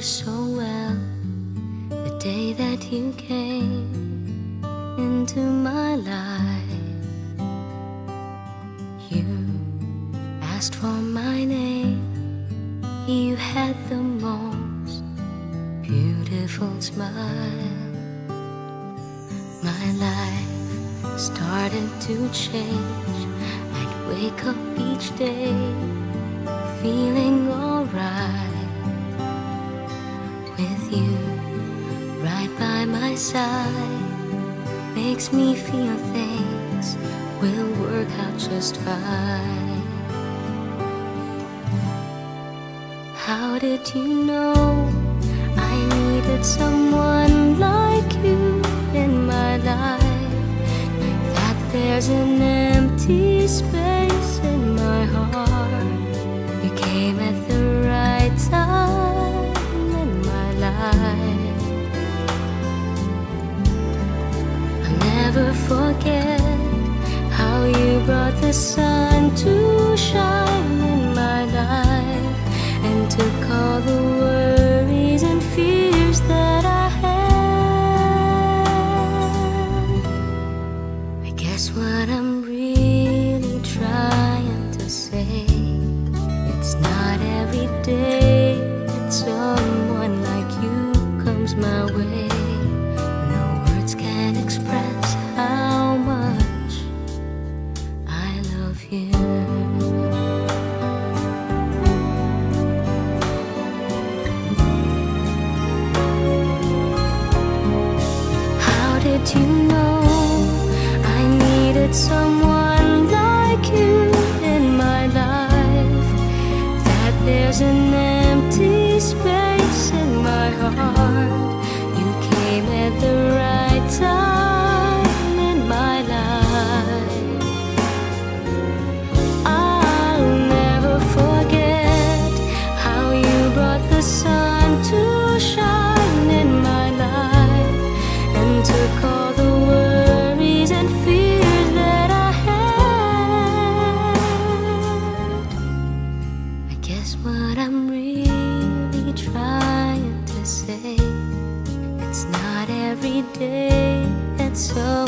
so well the day that you came into my life. You asked for my name, you had the most beautiful smile. My life started to change. I'd wake up each day feeling alright you right by my side. Makes me feel things will work out just fine. How did you know I needed someone like you in my life? That there's an empty space forget how you brought the sun to shine in my life and took all the worries and fears that I had. I guess what I'm really trying to say, it's not every day that someone like you comes my way. You know I needed someone? day and so